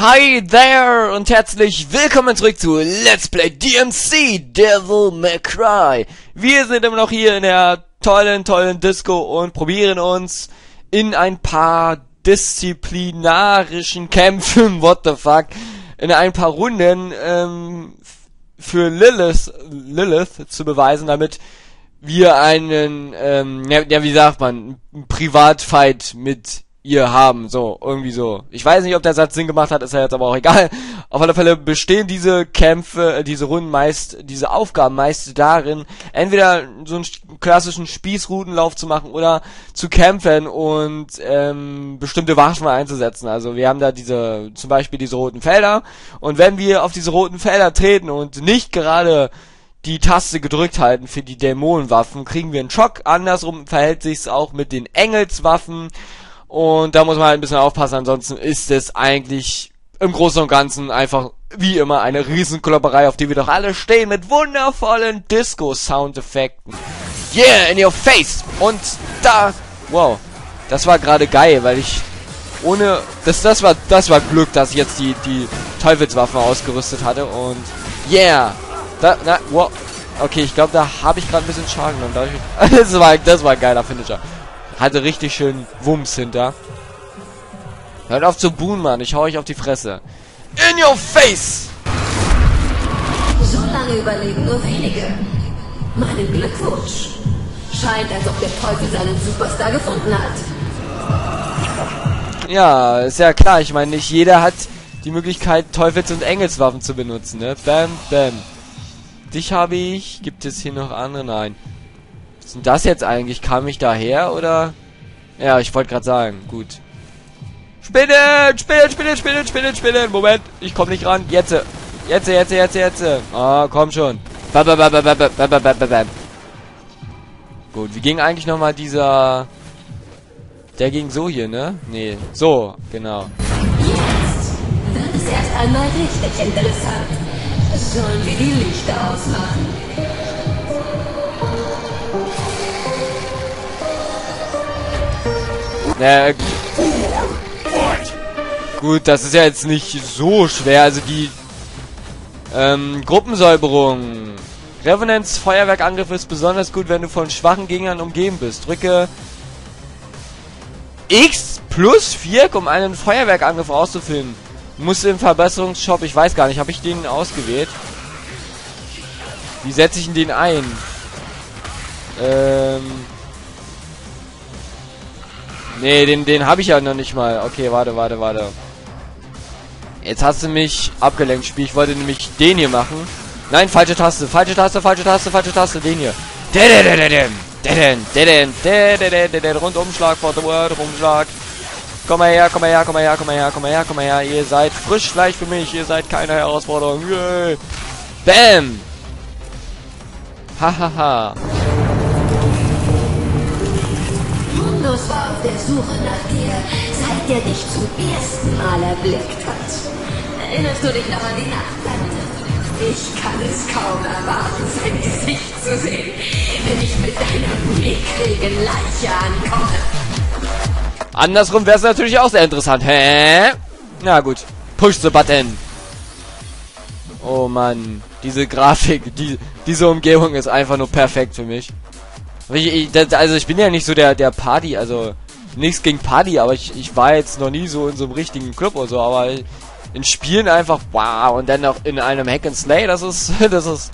Hi there und herzlich willkommen zurück zu Let's Play DMC Devil May Cry. Wir sind immer noch hier in der tollen, tollen Disco und probieren uns in ein paar disziplinarischen Kämpfen, what the fuck, in ein paar Runden ähm, für Lilith, Lilith zu beweisen, damit wir einen, ähm, ja, wie sagt man, Privatfight mit ihr haben, so, irgendwie so. Ich weiß nicht, ob der Satz Sinn gemacht hat, ist ja jetzt aber auch egal. Auf alle Fälle bestehen diese Kämpfe, äh, diese Runden meist, diese Aufgaben meist darin, entweder so einen klassischen Spießrutenlauf zu machen oder zu kämpfen und ähm, bestimmte Waffen einzusetzen. Also wir haben da diese, zum Beispiel diese roten Felder und wenn wir auf diese roten Felder treten und nicht gerade die Taste gedrückt halten für die Dämonenwaffen, kriegen wir einen Schock. Andersrum verhält sich's auch mit den Engelswaffen. Und da muss man halt ein bisschen aufpassen, ansonsten ist es eigentlich im Großen und Ganzen einfach wie immer eine Riesenklopperei, auf die wir doch alle stehen mit wundervollen Disco-Soundeffekten. Yeah, in your face! Und da, wow, das war gerade geil, weil ich ohne, das, das war, das war Glück, dass ich jetzt die, die Teufelswaffen ausgerüstet hatte und yeah, da, na, wow, okay, ich glaube, da habe ich gerade ein bisschen Schaden genommen. Das war, das war ein geiler Finisher. Hatte richtig schön Wumms hinter. Hört auf zu buhen, Mann. Ich hau euch auf die Fresse. In your face! So lange überleben nur wenige. Meinen Glückwunsch. Scheint, als ob der Teufel seinen Superstar gefunden hat. Ja, ist ja klar. Ich meine, nicht jeder hat die Möglichkeit, Teufels- und Engelswaffen zu benutzen, ne? Bam, bam. Dich habe ich. Gibt es hier noch andere? Nein ist das jetzt eigentlich? Kam ich daher oder? Ja, ich wollte gerade sagen. Gut. Spinnen, Spinnen, Spinnen, Spinnen, Spinnen, Spinnen. Moment, ich komme nicht ran. Jetzt. Jetzt, jetzt, jetzt, jetzt. Ah, oh, komm schon. Bam, bam, bam, bam, bam, bam, bam, bam. Gut, wie ging eigentlich nochmal dieser... Der ging so hier, ne? Nee, so, genau. Jetzt wird es erst einmal richtig interessant. Sollen wir die Lichter ausmachen? Äh, gut, das ist ja jetzt nicht so schwer. Also die ähm, Gruppensäuberung. Revenants Feuerwerkangriff ist besonders gut, wenn du von schwachen Gegnern umgeben bist. Drücke X plus 4, um einen Feuerwerkangriff auszuführen. Muss im Verbesserungsshop, ich weiß gar nicht, habe ich den ausgewählt? Wie setze ich denn den ein? Ähm... Nee, den, den habe ich ja noch nicht mal. Okay, warte, warte, warte. Jetzt hast du mich abgelenkt, Spiel. Ich wollte nämlich den hier machen. Nein, falsche Taste. Falsche Taste, falsche Taste, falsche Taste. Den hier. Rundumschlag, Forward, Rumschlag. Komm mal her, komm mal her, komm mal her, komm mal her, komm mal her, komm mal her. Ihr seid frisch Fleisch für mich. Ihr seid keine Herausforderung. Yay. Bam. Hahaha. Ha, ha. Suche nach dir, seit er dich zum ersten Mal erblickt hat. Erinnerst du dich noch an die Nacht? Ich kann es kaum erwarten, sein Gesicht zu sehen, wenn ich mit deiner mickrigen Leiche ankomme. Andersrum wäre es natürlich auch sehr interessant. Hä? Na gut. Push the button. Oh Mann. Diese Grafik, die, diese Umgebung ist einfach nur perfekt für mich. Ich, ich, das, also ich bin ja nicht so der, der Party, also nichts gegen Party, aber ich, ich war jetzt noch nie so in so einem richtigen Club oder so, aber in Spielen einfach wow und dann noch in einem Hack and Slay, das ist, das ist,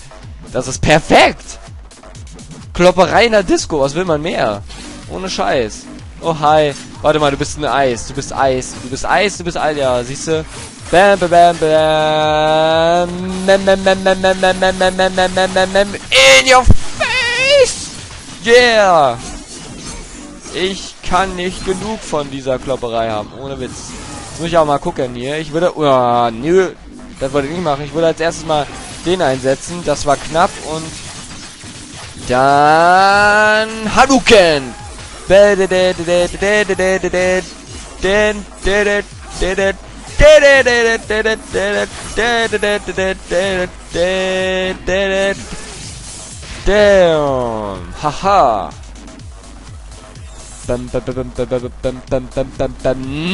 das ist perfekt. Klopperei in der Disco, was will man mehr? Ohne Scheiß. Oh hi, warte mal, du bist ein Eis, du bist Eis, du bist Eis, du bist Eis, ja, siehst du? Bam, bam, bam, bam, bam, bam, bam, bam, bam, bam, bam, bam, bam, bam, in your face! Yeah! Ich kann nicht genug von dieser Klopperei haben. Ohne Witz. Jetzt muss ich auch mal gucken hier. Ich würde... Oh, nö. Das wollte ich nicht machen. Ich würde als erstes mal den einsetzen. Das war knapp und... Dann... Hadouken! Damn. Haha.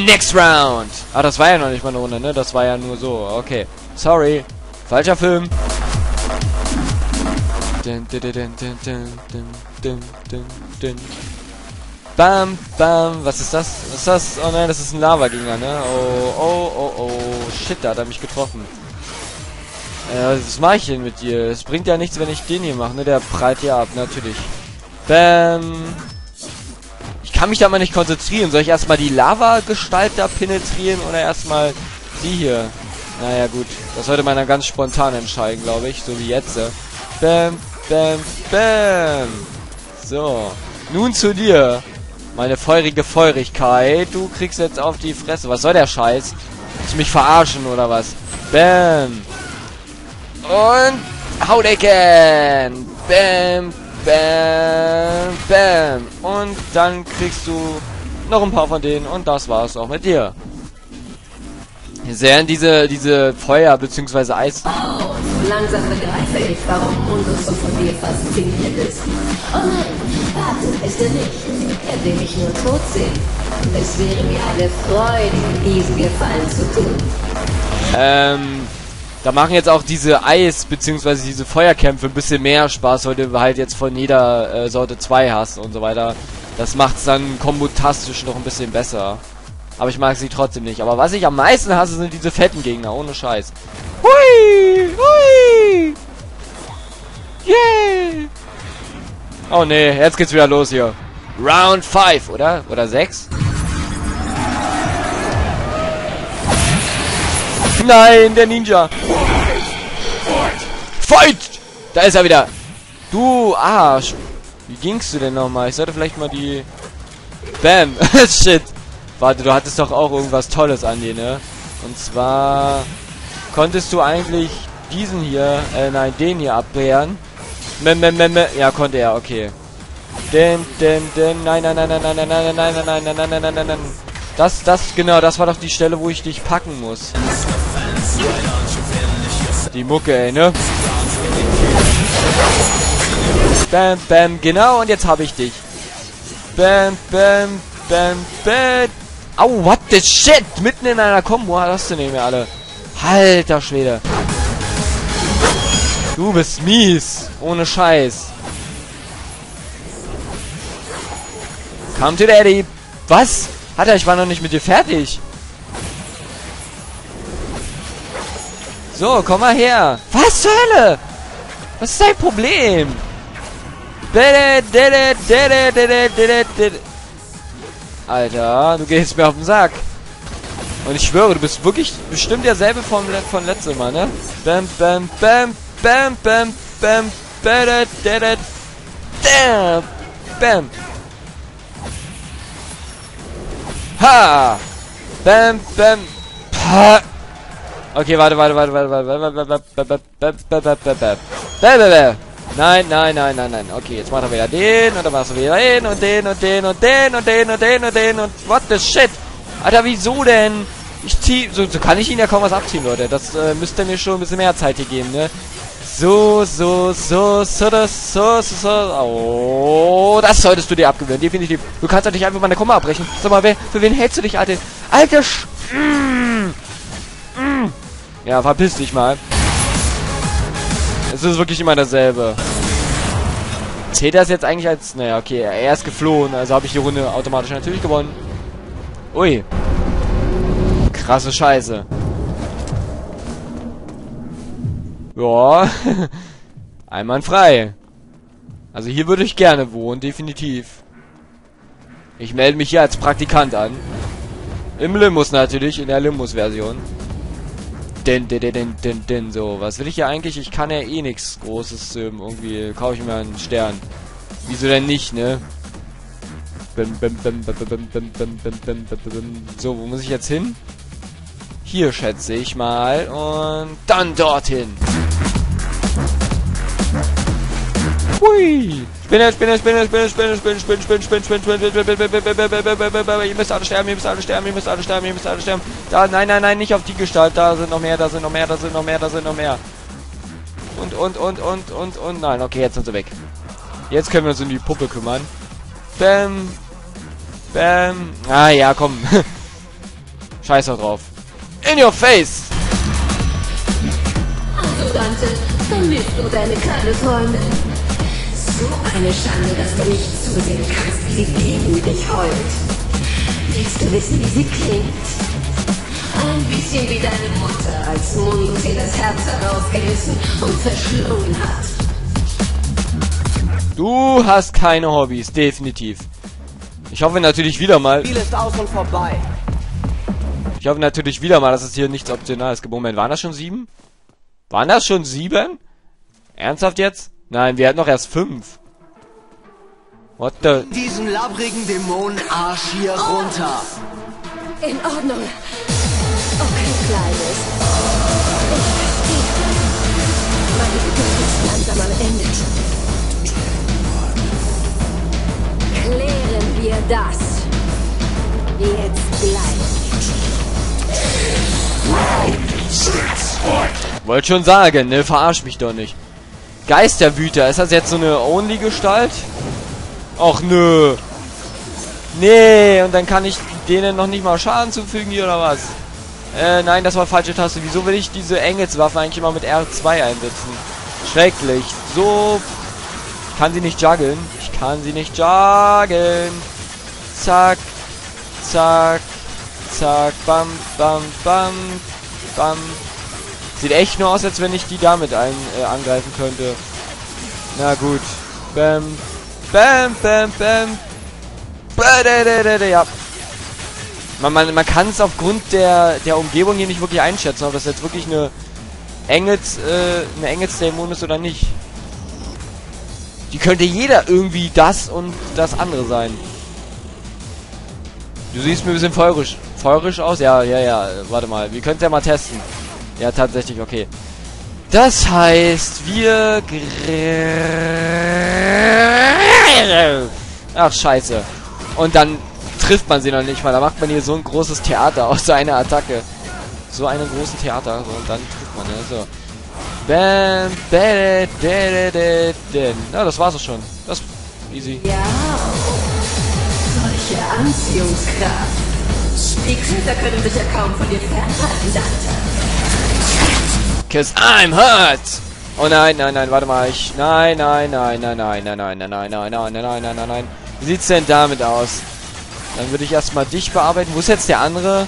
Next round! Ah, das war ja noch nicht mal eine Runde, ne? Das war ja nur so. Okay. Sorry. Falscher Film. Bam, bam. Was ist das? Was ist das? Oh nein, das ist ein Lava-Gegner, ne? Oh, oh, oh, oh. Shit, da hat er mich getroffen. Äh, was mache ich denn mit dir? Es bringt ja nichts, wenn ich den hier mache, ne? Der prallt ja ab, natürlich. Bam. Kann mich da mal nicht konzentrieren. Soll ich erstmal die Lava-Gestalt da penetrieren oder erstmal die hier? Naja, gut. Das sollte man dann ganz spontan entscheiden, glaube ich. So wie jetzt. Bam, bam, bam. So. Nun zu dir. Meine feurige Feurigkeit. Du kriegst jetzt auf die Fresse. Was soll der Scheiß? Willst du mich verarschen oder was? Bam. Und Haudegen. Bam, bam, bam. Und dann kriegst du noch ein paar von denen und das war's auch mit dir. Wir sehen diese, diese Feuer- bzw. Eis... Oh, langsam begreife ich, warum Mundus so von dir fasziniert ist. Oh nein, warte, ist er nicht. Er will mich nur tot sehen. Es wäre mir eine Freude, diesen Gefallen zu tun. Ähm, da machen jetzt auch diese Eis- bzw. diese Feuerkämpfe ein bisschen mehr Spaß, weil du halt jetzt von jeder äh, Sorte zwei hast und so weiter. Das macht's dann kombotastisch noch ein bisschen besser. Aber ich mag sie trotzdem nicht. Aber was ich am meisten hasse, sind diese fetten Gegner, ohne Scheiß. Hui! Hui! Yeah! Oh nee, jetzt geht's wieder los hier. Round 5, oder? Oder 6? Nein, der Ninja. Fight! Da ist er wieder. Du Arsch. Wie gingst du denn nochmal? Ich sollte vielleicht mal die... Bam. Shit. Warte, du hattest doch auch irgendwas Tolles an dir, ne? Und zwar... Konntest du eigentlich diesen hier, äh, nein, den hier abwehren? Mem, mem, mem, mem. Ja, konnte er, okay. Den, den, den, nein, nein, nein, nein, nein, nein, nein, nein, nein, nein, nein, nein, nein, nein, nein, nein. Das, das, genau, das war doch die Stelle, wo ich dich packen muss. Die Mucke, ey, ne? Bam, bam, genau, und jetzt habe ich dich. Bam, bam, bam, bam. Au, what the shit? Mitten in einer Kombo hast du nicht mehr alle. Alter Schwede. Du bist mies. Ohne Scheiß. Come to daddy. Was? Alter, ich war noch nicht mit dir fertig. So, komm mal her. Was zur Hölle? Was ist dein Problem? Alter, du gehst mir auf den Sack. Und ich schwöre, du bist wirklich bestimmt derselbe von, von letztem Mal, ne? Bam, bam, bam, bam, bam, bam, bam, bam, bam. Ha! Bam, bam, ha! Okay, warte, warte, warte, warte, warte, warte, Nein, nein, nein, nein, nein. Okay, jetzt macht er wieder den und dann machst du wieder den und den und den und den und den und den und den und what the shit? Alter, wieso denn? Ich zieh, so, so kann ich ihn ja kaum was abziehen, Leute. Das äh, müsste mir schon ein bisschen mehr Zeit hier geben, ne? So, so, so, so, das, so, so, so. Oh, das solltest du dir abgewöhnen, definitiv. Du kannst doch nicht einfach mal eine Komma abbrechen. Sag mal, wer, für wen hältst du dich, Alter? Alter, Sch mm, mm. Ja, verpiss dich mal. Es ist wirklich immer dasselbe. Zählt das jetzt eigentlich als... Naja, okay, er ist geflohen, also habe ich die Runde automatisch natürlich gewonnen. Ui. Krasse Scheiße. Ja. Einwandfrei. Also hier würde ich gerne wohnen, definitiv. Ich melde mich hier als Praktikant an. Im Limbus natürlich, in der Limbus-Version. Denn, denn, denn, denn, denn, so. Was will ich hier eigentlich? Ich kann ja eh nichts Großes. Ähm, irgendwie kaufe ich mir einen Stern. Wieso denn nicht, ne? So, wo muss ich jetzt hin? Hier schätze ich mal. Und dann dorthin. Hui! Spinne, Spinne, Spinne, Spinne, Spinne, Spinne, Spinne, Spinne, Spinne, Spinne, Spinne, ihr müsst alle sterben, ihr müsst alle sterben, ihr müsst alle sterben, ihr müsst alle sterben. Da, nein, nein, nein, nicht auf die Gestalt, da sind noch mehr, da sind noch mehr, da sind noch mehr, da sind noch mehr. Und, und, und, und, und, und, nein, okay, jetzt sind sie weg. Jetzt können wir uns um die Puppe kümmern. Bam, Bam. Ah ja, komm. Scheiß doch drauf. In your face! Also, Dante, vermisst du deine kleine Freundin? So eine Schande, dass du nicht zusehen kannst, wie sie gegen dich heult. Willst du wissen, wie sie klingt? Ein bisschen wie deine Mutter, als Mundus ihr das Herz herausgerissen und verschlungen hat. Du hast keine Hobbys, definitiv. Ich hoffe natürlich wieder mal. Spiel ist aus und vorbei. Ich hoffe natürlich wieder mal, dass es hier nichts Optionales gibt. Moment, waren das schon sieben? Waren das schon sieben? Ernsthaft jetzt? Nein, wir hatten noch erst fünf. What the... Diesen labbrigen Dämonenarsch hier runter. In Ordnung. Okay, Kleines. Ich verstehe. Meine Geduld ist langsam am Ende. Klären wir das. Jetzt gleich. Wollte schon sagen, ne? Verarsch mich doch nicht. Geisterwüter, ist das jetzt so eine Only-Gestalt? Och nö. Nee, und dann kann ich denen noch nicht mal Schaden zufügen hier oder was? Äh, nein, das war falsche Taste. Wieso will ich diese Engelswaffe eigentlich immer mit R2 einsetzen? Schrecklich. So kann sie nicht juggeln. Ich kann sie nicht juggeln. Zack. Zack. Zack. Bam, bam, bam. Bam. Sieht echt nur aus, als wenn ich die damit ein, äh, angreifen könnte. Na gut. Bam. Bam, bam, bam. Ja. Man, man, man kann es aufgrund der, der Umgebung hier nicht wirklich einschätzen, ob das jetzt wirklich eine Engels, äh, eine Engelsdämon ist oder nicht. Die könnte jeder irgendwie das und das andere sein. Du siehst mir ein bisschen feurisch, feurisch aus? Ja, ja, ja. Warte mal, wir können es ja mal testen. Ja, tatsächlich, okay. Das heißt, wir... Ach, scheiße. Und dann trifft man sie noch nicht, weil da macht man hier so ein großes Theater aus so einer Attacke. So einen großen Theater. So, und dann trifft man, ja, so. Bam, Ja, das war's auch schon. Das easy. Ja. Solche Anziehungskraft. Die Köter können sich ja kaum von dir fernhalten, Dante. Cause I'm hurt! Oh nein, nein, nein, warte mal, ich... Nein, nein, nein, nein, nein, nein, nein, nein, nein, nein, nein, nein, nein, nein, nein. Wie sieht's denn damit aus? Dann würde ich erstmal dich bearbeiten. Wo ist jetzt der andere?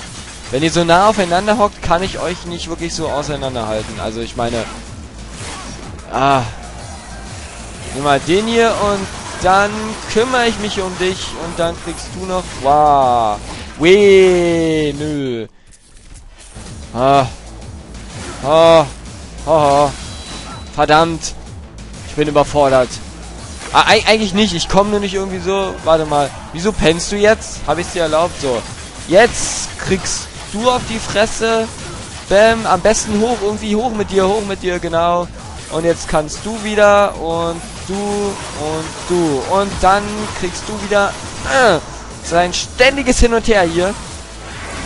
Wenn ihr so nah aufeinander hockt, kann ich euch nicht wirklich so auseinanderhalten. Also ich meine... Ah. Nimm mal den hier und dann kümmere ich mich um dich und dann kriegst du noch... Wow. Weh, nö. Ah. Oh. Oh. Verdammt. Ich bin überfordert. Ah, eig eigentlich nicht. Ich komme nur nicht irgendwie so. Warte mal. Wieso pennst du jetzt? Habe ich dir erlaubt? So. Jetzt kriegst du auf die Fresse. Bäm. Am besten hoch. Irgendwie hoch mit dir. Hoch mit dir. Genau. Und jetzt kannst du wieder. Und du. Und du. Und dann kriegst du wieder. Äh, so ständiges Hin und Her hier.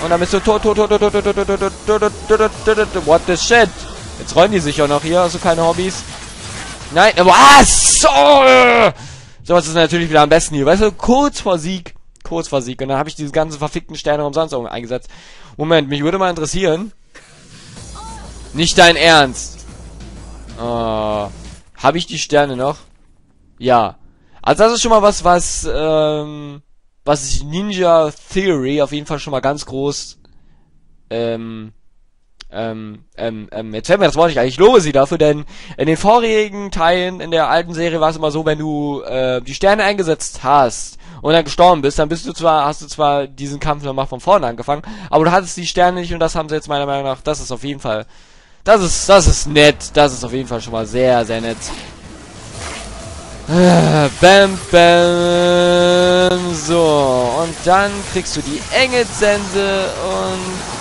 Und dann bist du tot, tot, tot, tot, tot, tot, tot, tot, tot, tot, tot, tot, what the shit? Jetzt räumen die sich auch noch hier, also keine Hobbys. Nein, was? So, sowas ist natürlich wieder am besten hier. Weißt du, kurz vor Sieg. Kurz vor Sieg. Und dann habe ich diese ganzen verfickten Sterne umsonst eingesetzt. Moment, mich würde mal interessieren. Nicht dein Ernst. Oh, habe ich die Sterne noch? Ja. Also das ist schon mal was, was, ähm, was Ninja Theory auf jeden Fall schon mal ganz groß, ähm, ähm, ähm, ähm, jetzt fällt mir das Wort nicht ein. Ich lobe sie dafür, denn in den vorigen Teilen in der alten Serie war es immer so, wenn du äh, die Sterne eingesetzt hast und dann gestorben bist, dann bist du zwar, hast du zwar diesen Kampf nochmal von vorne angefangen, aber du hattest die Sterne nicht und das haben sie jetzt meiner Meinung nach, das ist auf jeden Fall, das ist, das ist nett, das ist auf jeden Fall schon mal sehr, sehr nett. Äh, Bam, bam. So, und dann kriegst du die Engelssense und...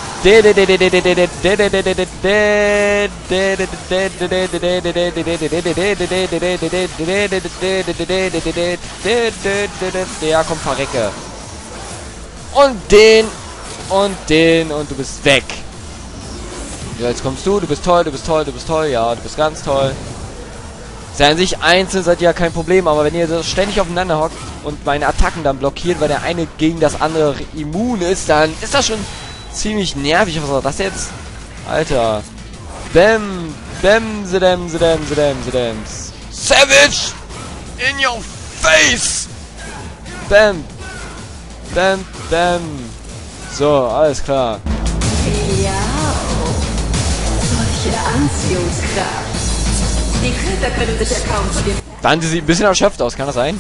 Ja, komm, verrecke. Und den und den und du bist weg. Ja, jetzt kommst du, du bist toll, du bist toll, du bist toll, ja, du bist ganz toll. Ja an sich einzeln seid ihr ja kein Problem, aber wenn ihr so ständig aufeinander hockt und meine Attacken dann blockiert, weil der eine gegen das andere immun ist, dann ist das schon ziemlich nervig. Was war das jetzt? Alter. Bäm, bäm, sedem, sedem, sedem, sedem. Savage! In your face! Bam! Bam, bam. So, alles klar. Ja, solche Anziehungskraft. Dante sieht ein bisschen erschöpft aus, kann das sein?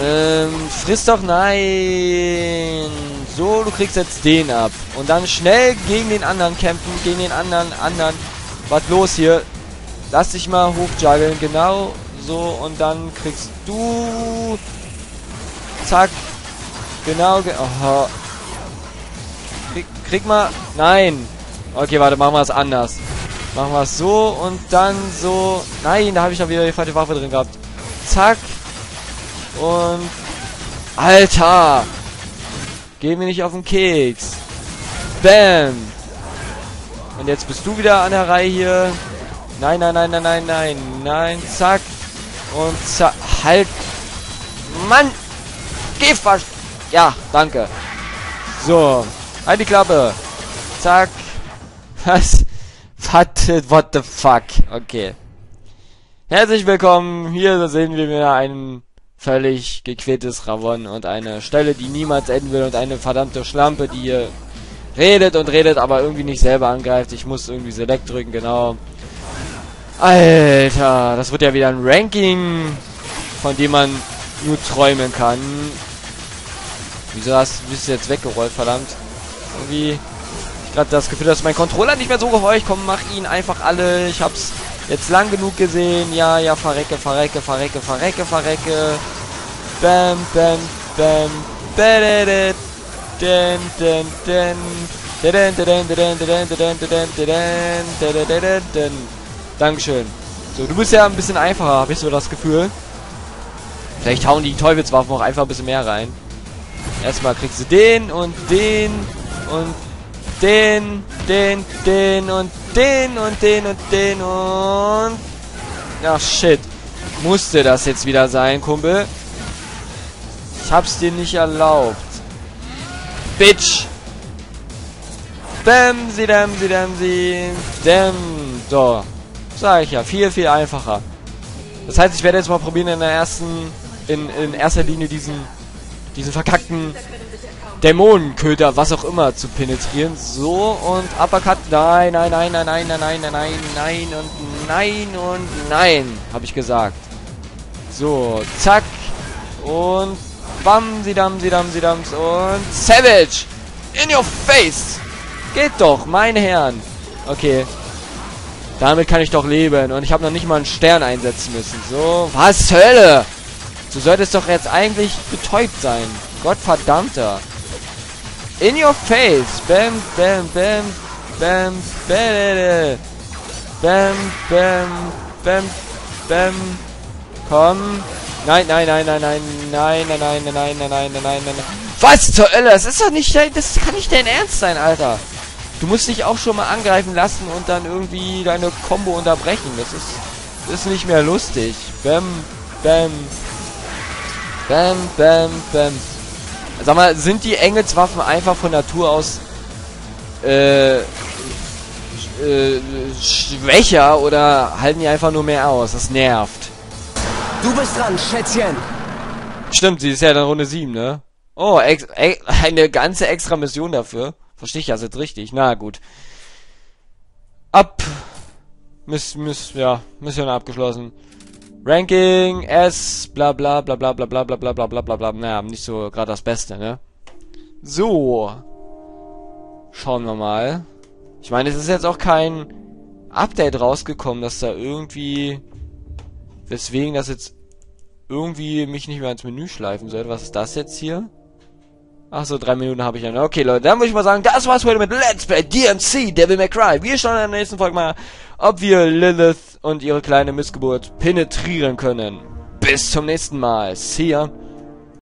Ähm, friss doch nein. So, du kriegst jetzt den ab. Und dann schnell gegen den anderen kämpfen, gegen den anderen, anderen. Was los hier? Lass dich mal hochjuggeln, genau so. Und dann kriegst du... Zack. Genau, ge Aha. Krieg, krieg mal... Nein. Okay, warte, machen wir es anders. Machen wir es so und dann so... Nein, da habe ich doch wieder die falsche Waffe drin gehabt. Zack. Und... Alter! Geh mir nicht auf den Keks. Bam! Und jetzt bist du wieder an der Reihe hier. Nein, nein, nein, nein, nein, nein, nein. Zack. Und zack. Halt. Mann! Geh fast. Ja, danke. So. Halt die Klappe. Zack. Was? What, what the fuck? Okay. Herzlich willkommen. Hier sehen wir wieder ein völlig gequältes Ravon und eine Stelle, die niemals enden will und eine verdammte Schlampe, die hier redet und redet, aber irgendwie nicht selber angreift. Ich muss irgendwie Select drücken, genau. Alter, das wird ja wieder ein Ranking, von dem man nur träumen kann. Wieso hast du bist du jetzt weggerollt, verdammt? Irgendwie gerade das Gefühl, dass mein Controller nicht mehr so gehorcht. Komm, mach ihn einfach alle. Ich hab's jetzt lang genug gesehen. Ja, ja, verrecke, verrecke, verrecke, verrecke, verrecke. Bam, bam, bam. Dankeschön. So, du bist ja ein bisschen einfacher, habe ich so das Gefühl. Vielleicht hauen die Teufelswaffen auch einfach ein bisschen mehr rein. Erstmal kriegst du den und den und den, den, den und den und den und den und... Ach, shit. Musste das jetzt wieder sein, Kumpel? Ich hab's dir nicht erlaubt. Bitch! Bam, sie, dam, sie, dam, sie, dam. So. Sag ich ja. Viel, viel einfacher. Das heißt, ich werde jetzt mal probieren, in der ersten... In, in erster Linie diesen... Diesen verkackten Dämonenköter, was auch immer, zu penetrieren. So, und Uppercut. Nein, nein, nein, nein, nein, nein, nein, nein, nein, nein und nein und nein, habe ich gesagt. So, zack. Und bam, sie dam, sie dam, sie dams und Savage! In your face! Geht doch, meine Herren. Okay. Damit kann ich doch leben. Und ich habe noch nicht mal einen Stern einsetzen müssen. So, was Hölle? Du solltest doch jetzt eigentlich betäubt sein. Gottverdammter. In your face. Bam, bam, bam, bam, bam, bam, bam, bam, bam. Komm. Nein, nein, nein, nein, nein, nein, nein, nein, nein, nein, nein, nein, nein, nein, nein. Was zur Hölle? Das ist doch nicht dein, das kann nicht dein Ernst sein, Alter. Du musst dich auch schon mal angreifen lassen und dann irgendwie deine Combo unterbrechen. Das ist, das ist nicht mehr lustig. Bam, bam, bam, bam, bam. Sag mal, sind die Engelswaffen einfach von Natur aus äh, äh, schwächer oder halten die einfach nur mehr aus? Das nervt. Du bist dran, Schätzchen. Stimmt, sie ist ja dann Runde 7, ne? Oh, ex ex eine ganze extra Mission dafür. Verstehe ich das jetzt richtig? Na gut. Ab. Miss, miss, ja, Mission abgeschlossen. Ranking S, bla bla bla bla bla bla bla bla bla bla bla bla. Naja, nicht so gerade das Beste, ne? So. Schauen wir mal. Ich meine, es ist jetzt auch kein Update rausgekommen, dass da irgendwie... Weswegen das jetzt irgendwie mich nicht mehr ins Menü schleifen soll. Was ist das jetzt hier? Ach so, drei Minuten habe ich ja. Okay, Leute, dann würde ich mal sagen, das war's heute mit Let's Play DMC Devil May Cry. Wir schauen in der nächsten Folge mal, ob wir Lilith und ihre kleine Missgeburt penetrieren können. Bis zum nächsten Mal. See ya.